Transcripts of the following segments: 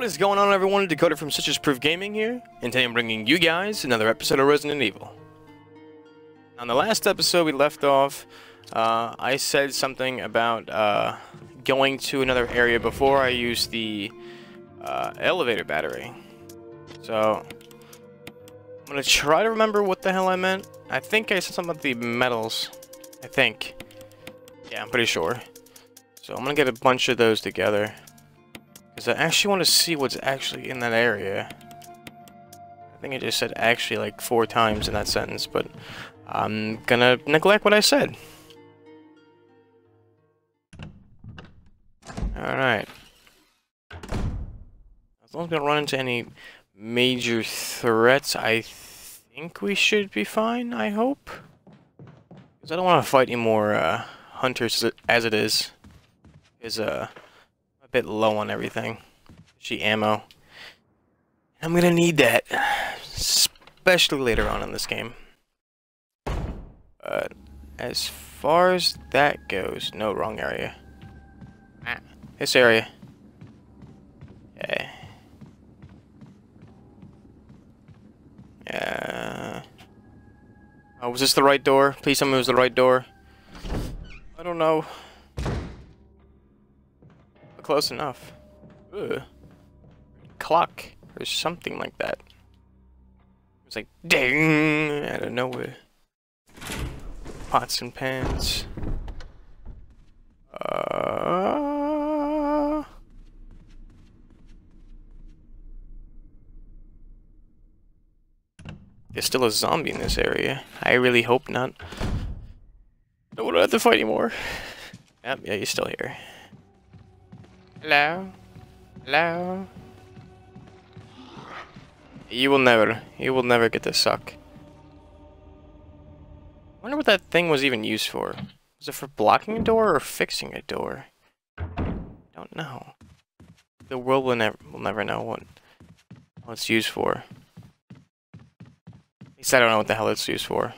What is going on everyone? Dakota from Citrus Proof Gaming here, and today I'm bringing you guys another episode of Resident Evil. On the last episode we left off, uh, I said something about uh, going to another area before I use the uh, elevator battery. So, I'm gonna try to remember what the hell I meant. I think I said something about the metals. I think. Yeah, I'm pretty sure. So I'm gonna get a bunch of those together. Because I actually want to see what's actually in that area. I think I just said actually like four times in that sentence, but I'm gonna neglect what I said. Alright. As long as we don't run into any major threats, I think we should be fine, I hope. Because I don't want to fight any more uh, hunters as it is. Is uh bit low on everything. She ammo. I'm gonna need that. Especially later on in this game. But as far as that goes, no wrong area. Ah, this area. Yeah. Yeah. Oh, was this the right door? Please tell me it was the right door. I don't know close enough. Ugh. Clock or something like that. It's like ding out of nowhere. Pots and pans. Uh... There's still a zombie in this area. I really hope not. Don't want to have to fight anymore. Yep, yeah, you're still here. Hello? Hello? You will never, you will never get to suck. I wonder what that thing was even used for. Was it for blocking a door or fixing a door? Don't know. The world will never will never know what, what it's used for. At least I don't know what the hell it's used for.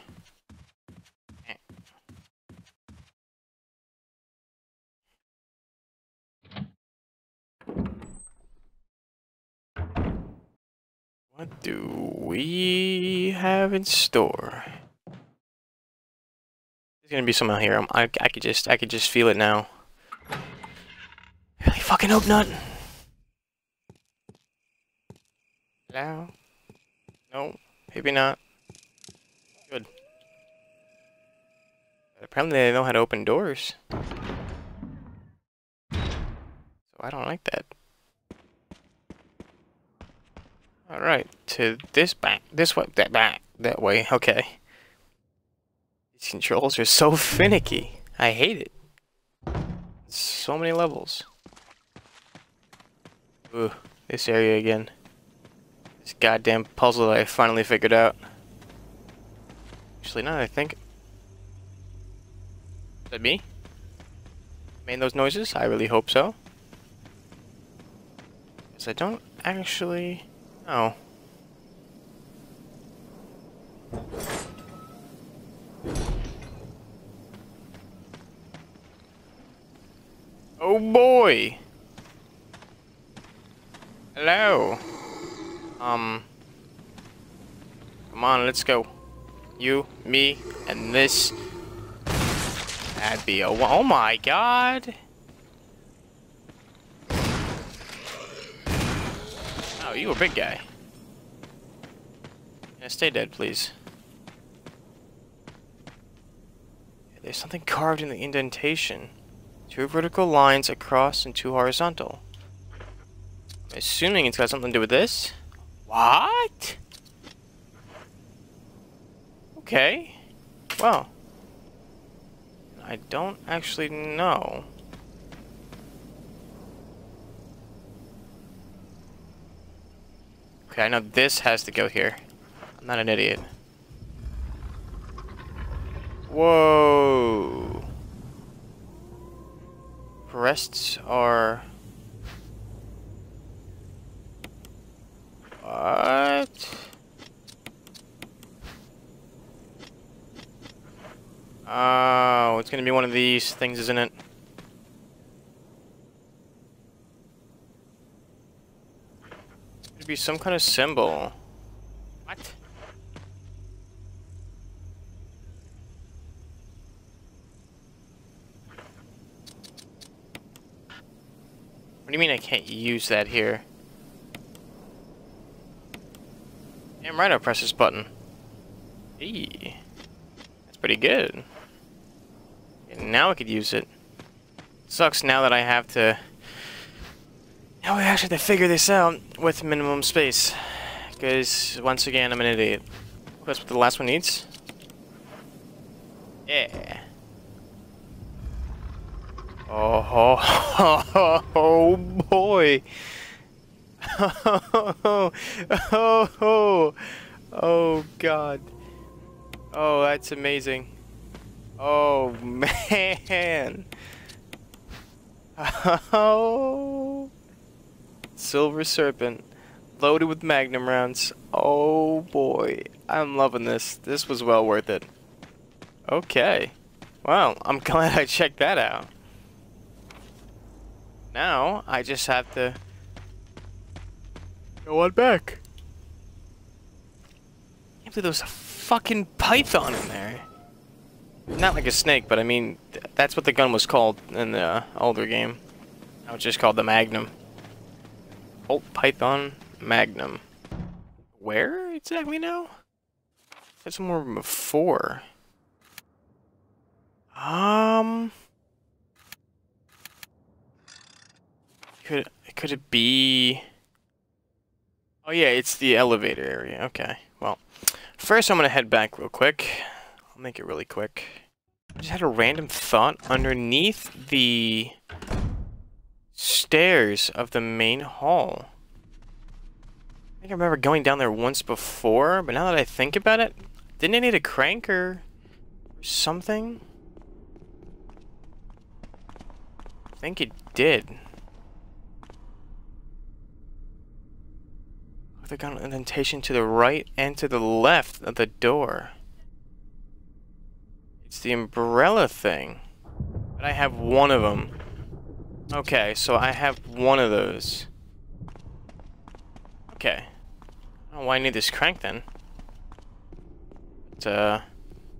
What do we have in store? There's gonna be someone here. I'm, I I could just I could just feel it now. Really fucking hope not. Hello? No, maybe not. Good. Apparently they know how to open doors. I don't like that. Alright, to this back, this way, that back, that way, okay. These controls are so finicky. I hate it. So many levels. Ooh, this area again. This goddamn puzzle that I finally figured out. Actually, now I think... Is that me? Made those noises? I really hope so. Because I don't actually... Oh. Oh boy! Hello. Um. Come on, let's go. You, me, and this. That'd be a. Oh my god! Oh, you a big guy. Yeah, stay dead, please. There's something carved in the indentation. Two vertical lines across and two horizontal. I'm assuming it's got something to do with this. What? Okay. Well. I don't actually know. Okay, I know this has to go here. I'm not an idiot. Whoa. Breasts are... What? Oh, it's gonna be one of these things, isn't it? Be some kind of symbol. What? What do you mean I can't use that here? Damn right I press this button. Hey, that's pretty good. And now I could use it. Sucks now that I have to... Now I actually have to figure this out with minimum space. Because, once again, I'm an idiot. That's what the last one needs? Yeah. Oh, oh, oh, oh boy. Oh, oh, oh, oh, God. Oh, that's amazing. Oh, man. Oh. Silver Serpent. Loaded with Magnum rounds. Oh, boy. I'm loving this. This was well worth it. Okay. Well, I'm glad I checked that out. Now, I just have to go on back. Can't believe there's a fucking python in there. Not like a snake, but I mean, th that's what the gun was called in the uh, older game. Now it's just called the Magnum. Colt Python Magnum. Where exactly now? That's more before. Um... Could could it be? Oh yeah, it's the elevator area. Okay. Well, first I'm gonna head back real quick. I'll make it really quick. I just had a random thought underneath the stairs of the main hall. I think I remember going down there once before, but now that I think about it, didn't I need a crank or something? I think it did. the gun indentation to the right and to the left of the door. It's the umbrella thing. But I have one of them. Okay, so I have one of those. Okay. I don't know why I need this crank then. But, uh,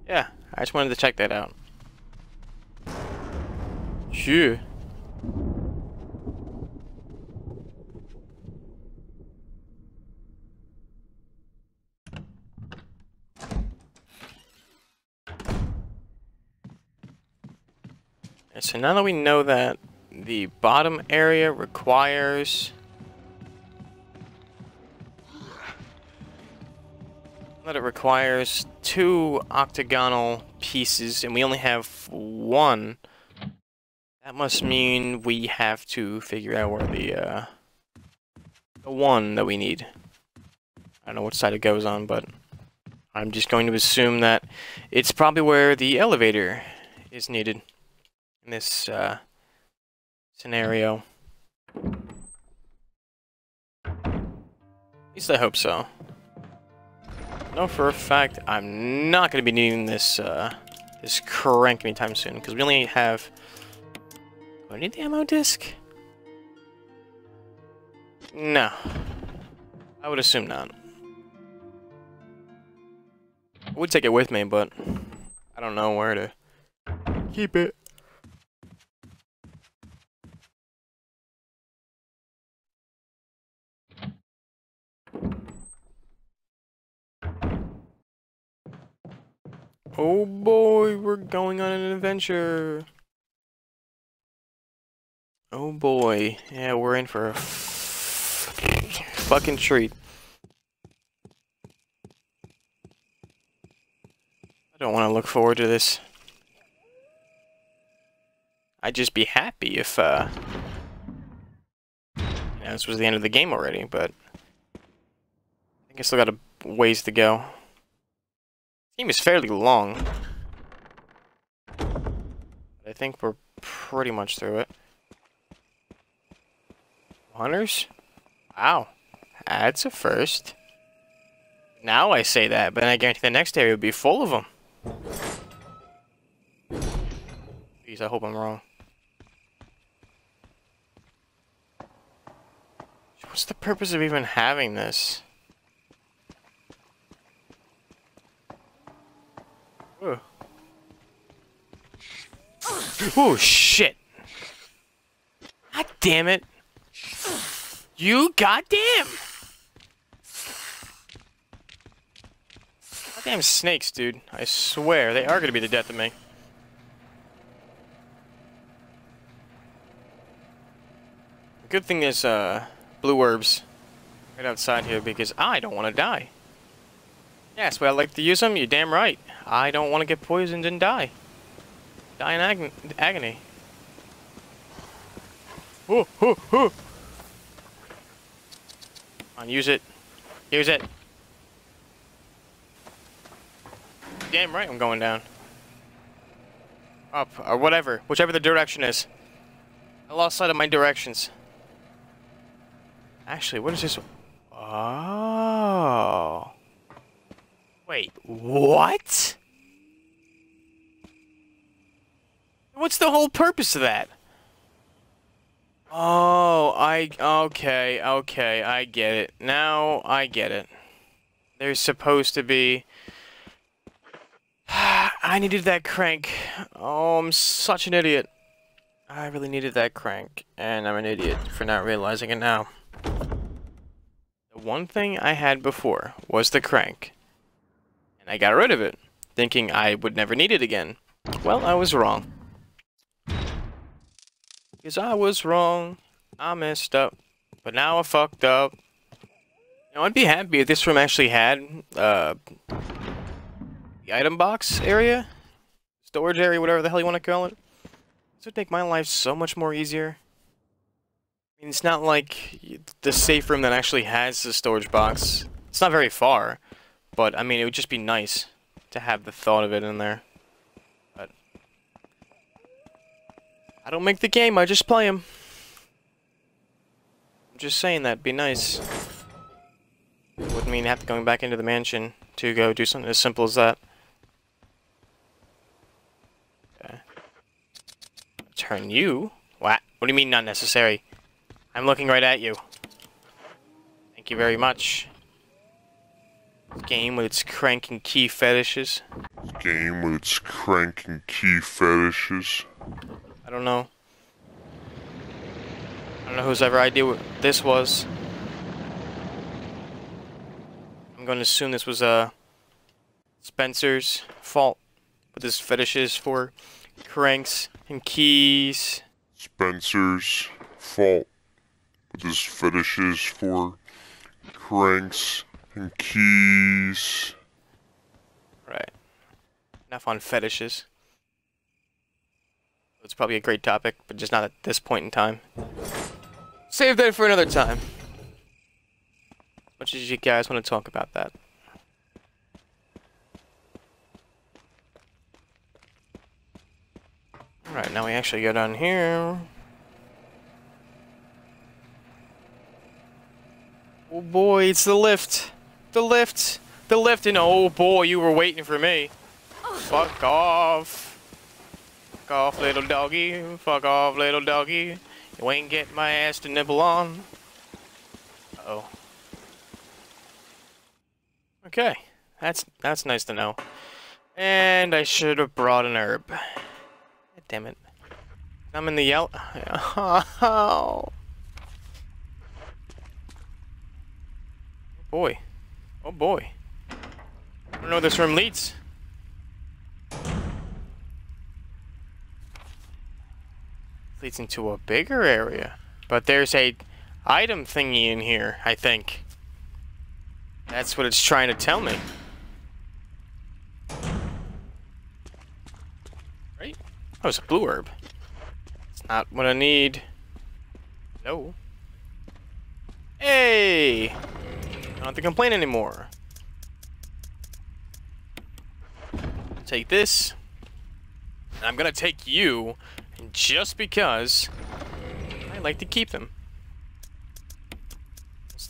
yeah, I just wanted to check that out. Sure. so now that we know that the bottom area requires that it requires two octagonal pieces and we only have one. That must mean we have to figure out where the uh, the one that we need. I don't know what side it goes on but I'm just going to assume that it's probably where the elevator is needed in this uh, scenario. At least I hope so. No, for a fact, I'm not going to be needing this uh, this crank anytime soon because we only have. Do I need the MO disc? No, I would assume not. I would take it with me, but I don't know where to keep it. Oh boy, we're going on an adventure. Oh boy. Yeah, we're in for a fucking treat. I don't want to look forward to this. I'd just be happy if, uh... You know, this was the end of the game already, but... I guess I got a ways to go. Game is fairly long. I think we're pretty much through it. Hunters? Wow. That's a first. Now I say that, but I guarantee the next area will be full of them. Please, I hope I'm wrong. What's the purpose of even having this? Ugh. Oh shit! God damn it! You goddamn! Goddamn snakes, dude. I swear, they are gonna be the death of me. Good thing there's, uh, blue herbs right outside here because I don't want to die. Yes, well, I like to use them. You're damn right. I don't want to get poisoned and die. Die in ag agony. Ooh, ooh, ooh. On, use it. Use it. Damn right I'm going down. Up, or whatever. Whichever the direction is. I lost sight of my directions. Actually, what is this? Oh. Wait, what? What's the whole purpose of that? Oh, I... Okay, okay, I get it. Now, I get it. There's supposed to be... I needed that crank. Oh, I'm such an idiot. I really needed that crank, and I'm an idiot for not realizing it now. The one thing I had before was the crank, and I got rid of it, thinking I would never need it again. Well, I was wrong. Because I was wrong. I messed up. But now I fucked up. I'd be happy if this room actually had, uh, the item box area? Storage area, whatever the hell you want to call it. This would make my life so much more easier. I mean, it's not like the safe room that actually has the storage box. It's not very far. But, I mean, it would just be nice to have the thought of it in there. But... I don't make the game, I just play them. I'm just saying that'd be nice. Wouldn't mean have to going back into the mansion to go do something as simple as that. Okay. Turn you? What? What do you mean not necessary? I'm looking right at you. Thank you very much. Game with its crank and key fetishes. Game with its crank and key fetishes. I don't know. I don't know whose ever idea what this was. I'm going to assume this was uh, Spencer's fault with his fetishes for cranks and keys. Spencer's fault with his fetishes for cranks and keys. Right. Enough on fetishes. It's probably a great topic, but just not at this point in time. Save that for another time. Much as you guys want to talk about that. Alright, now we actually go down here. Oh boy, it's the lift. The lift. The lift, and oh boy, you were waiting for me. Fuck off. Fuck off, little doggy. Fuck off, little doggy. You ain't getting my ass to nibble on. Uh oh. Okay, that's that's nice to know. And I should have brought an herb. God damn it. I'm in the yellow. Oh. Boy. Oh boy. I don't know where this room leads. Leads into a bigger area. But there's a item thingy in here, I think. That's what it's trying to tell me. Right? Oh, it's a blue herb. It's not what I need. No. Hey! Don't have to complain anymore. Take this. And I'm gonna take you, just because I like to keep them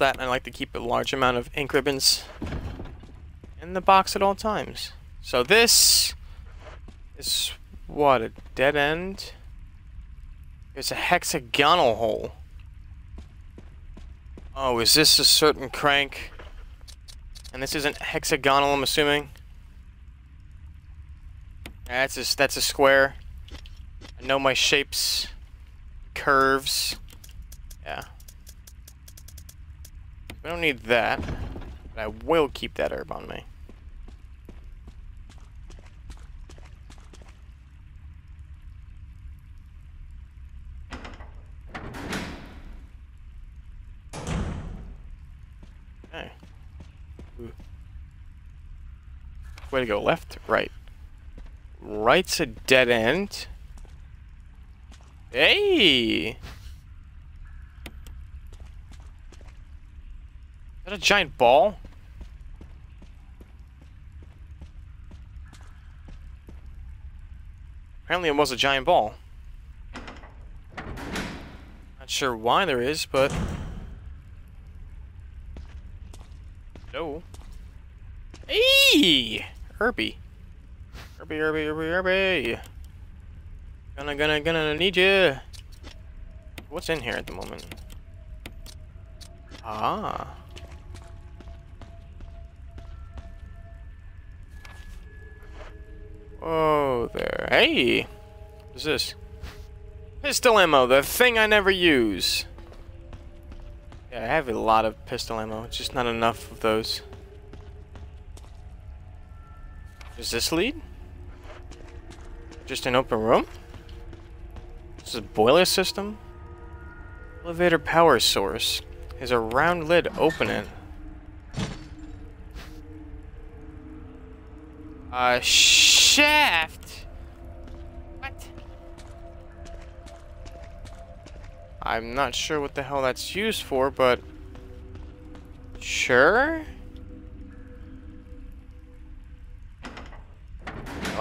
that, I like to keep a large amount of ink ribbons in the box at all times. So this is, what, a dead end? There's a hexagonal hole. Oh, is this a certain crank? And this isn't hexagonal, I'm assuming? That's a, that's a square. I know my shapes. Curves. Yeah. We don't need that. But I will keep that herb on me. Okay. Ooh. Way to go, left, right. Right's a dead end. Hey! Is that a giant ball? Apparently it was a giant ball. Not sure why there is, but... No. Hey! Herbie. Herbie, Herbie, Herbie, Herbie. Gonna, gonna, gonna need you. What's in here at the moment? Ah. Oh, there. Hey! What's this? Pistol ammo, the thing I never use. Yeah, I have a lot of pistol ammo, just not enough of those. Does this lead? Just an open room? This is a boiler system? Elevator power source. Is a round lid open it? A shaft? What? I'm not sure what the hell that's used for, but... Sure?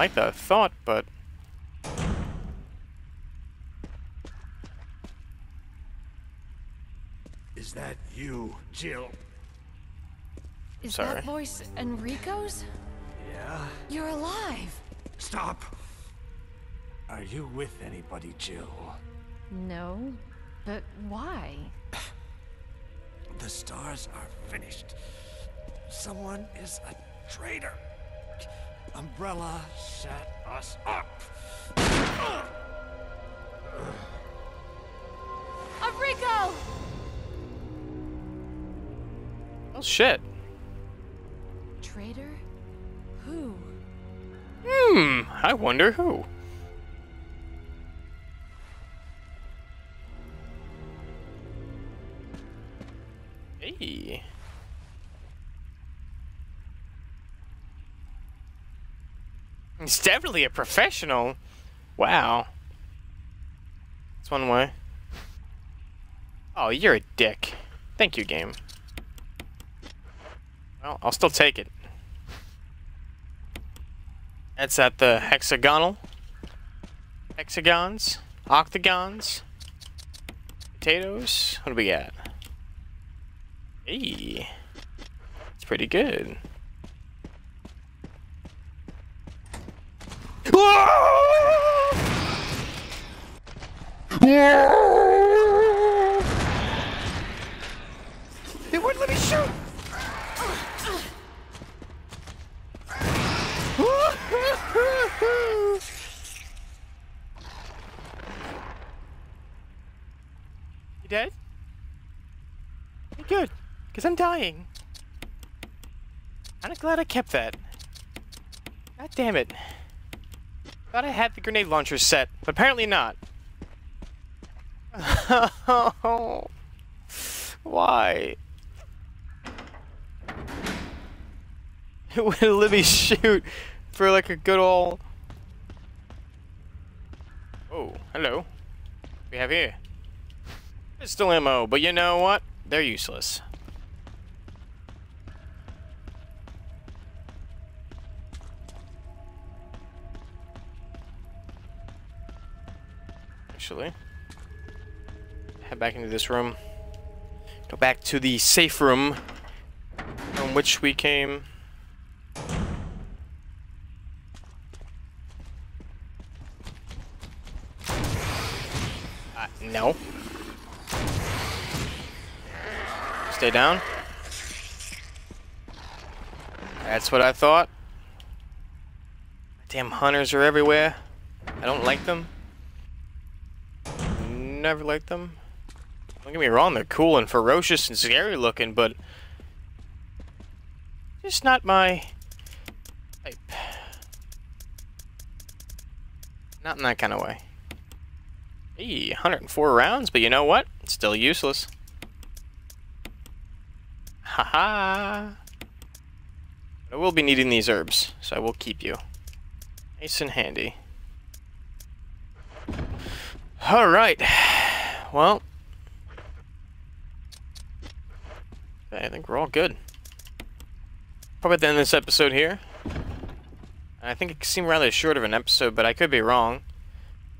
Like that thought, but... Is that you, Jill? Is Sorry. that voice Enrico's? Yeah? You're alive. Stop! Are you with anybody, Jill? No, but why? The stars are finished. Someone is a traitor. Umbrella set us up. Enrico! Oh shit. Traitor? Who? Hmm, I wonder who. Hey. He's definitely a professional. Wow. That's one way. Oh, you're a dick. Thank you, game. Well, I'll still take it. That's at the hexagonal. Hexagons. Octagons. Potatoes. What do we got? Hey. It's pretty good. They wouldn't let me shoot! You dead? Good, because I'm dying. Kinda glad I kept that. God damn it. Thought I had the grenade launcher set, but apparently not. Why? Would me shoot for like a good old. Oh, hello. We have here. Pistol ammo, but you know what? They're useless. Actually, head back into this room. Go back to the safe room from which we came. Uh, no. Stay down. That's what I thought. Damn hunters are everywhere. I don't like them. Never liked them. Don't get me wrong, they're cool and ferocious and scary looking, but just not my type. Not in that kind of way. Hey, 104 rounds, but you know what? It's still useless. Haha. -ha. I will be needing these herbs, so I will keep you. Nice and handy. Alright. Well. I think we're all good. Probably at the end of this episode here. I think it seemed rather short of an episode, but I could be wrong.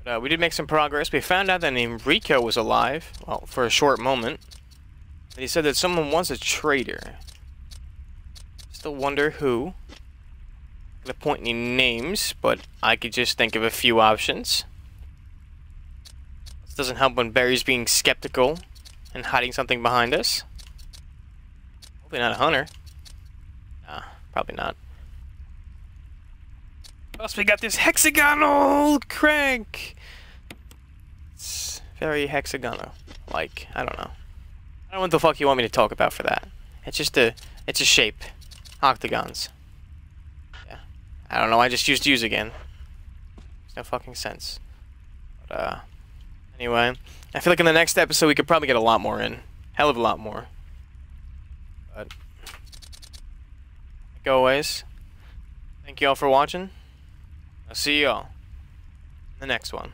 But, uh, we did make some progress. We found out that Enrico was alive, well, for a short moment. And he said that someone was a traitor. Still wonder who. I'm gonna point any names, but I could just think of a few options. Doesn't help when Barry's being skeptical and hiding something behind us. Hopefully not a hunter. Nah, probably not. Plus we got this hexagonal crank. It's very hexagonal. Like, I don't know. I don't know what the fuck you want me to talk about for that. It's just a, it's a shape. Octagons. Yeah. I don't know, I just used use again. Makes no fucking sense. But, uh, anyway. I feel like in the next episode we could probably get a lot more in. Hell of a lot more. But, like always, thank you all for watching. I'll see you all in the next one.